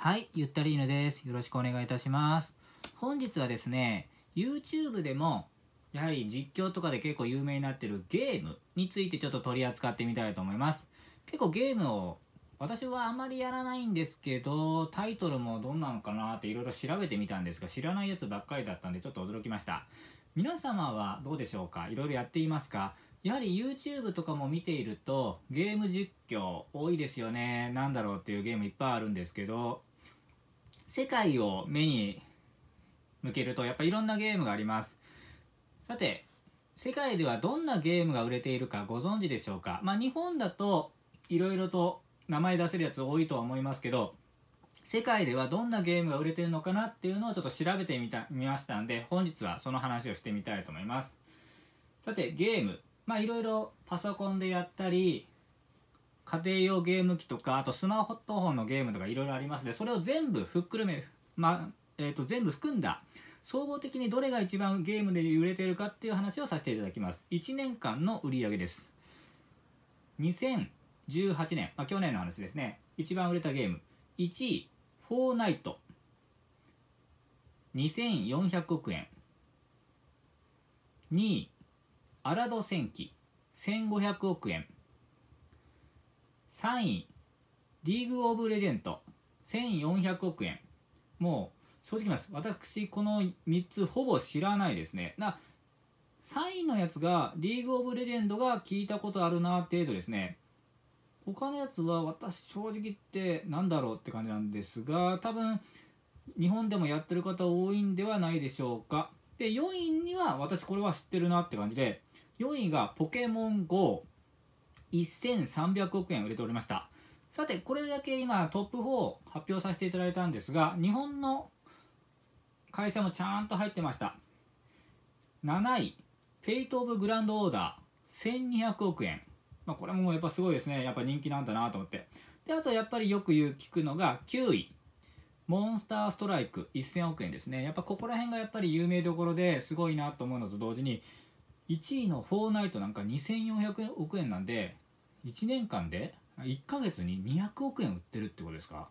はい、ゆったり犬です。よろしくお願いいたします。本日はですね、YouTube でも、やはり実況とかで結構有名になってるゲームについてちょっと取り扱ってみたいと思います。結構ゲームを、私はあまりやらないんですけど、タイトルもどんなのかなっていろいろ調べてみたんですが、知らないやつばっかりだったんでちょっと驚きました。皆様はどうでしょうか？いろいろやっていますか？やはり YouTube とかも見ているとゲーム実況多いですよね。なんだろうっていうゲームいっぱいあるんですけど、世界を目に向けるとやっぱいろんなゲームがあります。さて世界ではどんなゲームが売れているかご存知でしょうか？まあ日本だといろいろと名前出せるやつ多いとは思いますけど世界ではどんなゲームが売れてるのかなっていうのをちょっと調べてみたみましたんで本日はその話をしてみたいと思います。さてゲーム。まあいろいろパソコンでやったり家庭用ゲーム機とかあとスマートフォンのゲームとかいろいろあります。でそれを全部ふっくるめ、まえー、と全部含んだ総合的にどれが一番ゲームで売れてるかっていう話をさせていただきます。1年間の売り上げです。2018年、まあ、去年の話ですね。一番売れたゲーム。1位フォーナイト。2400億円。2位アラド戦記1500億円。3位リーグオブレジェンド1400億円。もう正直言います。私この3つほぼ知らないですね。な3位のやつがリーグオブレジェンドが聞いたことあるな程度ですね他のやつは私正直言ってなんだろうって感じなんですが多分日本でもやってる方多いんではないでしょうか。で4位には私これは知ってるなって感じで4位がポケモン GO 1300億円売れておりました。さてこれだけ今トップ4発表させていただいたんですが日本の会社もちゃんと入ってました。7位 Fate of Grand Order 1200億円、まあ、これもやっぱすごいですね。やっぱ人気なんだなと思って。であとやっぱりよく言う聞くのが9位モンスターストライク1000億円ですね。やっぱここら辺がやっぱり有名どころですごいなと思うのと同時に1位のフォーナイトなんか2400億円なんで1年間で1ヶ月に200億円売ってるってことですか？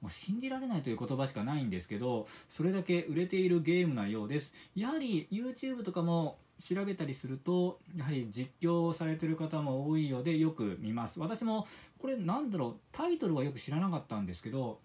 もう信じられないという言葉しかないんですけどそれだけ売れているゲームなようです。やはり YouTube とかも調べたりするとやはり実況されてる方も多いようでよく見ます。私もこれなんだろうタイトルはよく知らなかったんですけど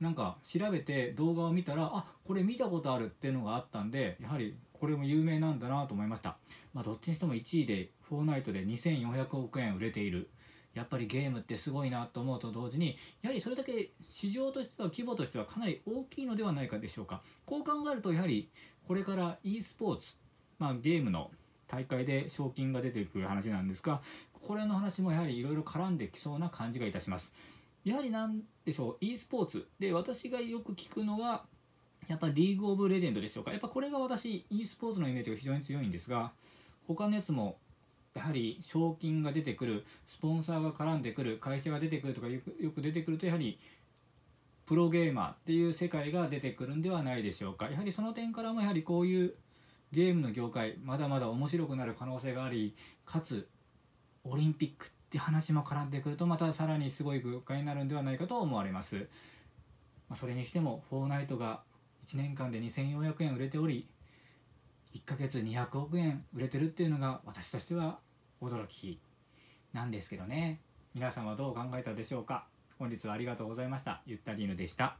なんか調べて動画を見たらあこれ見たことあるっていうのがあったんでやはりこれも有名なんだなと思いました。まあどっちにしても1位で「フォーナイト」で2400億円売れている。やっぱりゲームってすごいなと思うと同時にやはりそれだけ市場としては規模としてはかなり大きいのではないかでしょうか。こう考えるとやはりこれから e スポーツ、まあ、ゲームの大会で賞金が出てくる話なんですがこれの話もやはりいろいろ絡んできそうな感じがいたします。やはりなんでしょう e スポーツ。で私がよく聞くのはやっぱリーグオブレジェンドでしょうか。やっぱこれが私 e スポーツのイメージが非常に強いんですが他のやつもやはり賞金が出てくるスポンサーが絡んでくる会社が出てくるとかよくよく出てくるとやはりプロゲーマーっていう世界が出てくるんではないでしょうか。やはりその点からもやはりこういうゲームの業界まだまだ面白くなる可能性がありかつオリンピックって話も絡んでくるとまたさらにすごい業界になるんではないかと思われます、まあ、それにしても「フォーナイト」が1年間で2400円売れており1ヶ月200億円売れてるっていうのが私としては驚きなんですけどね。皆さんはどう考えたでしょうか？本日はありがとうございました。ゆったりぬでした。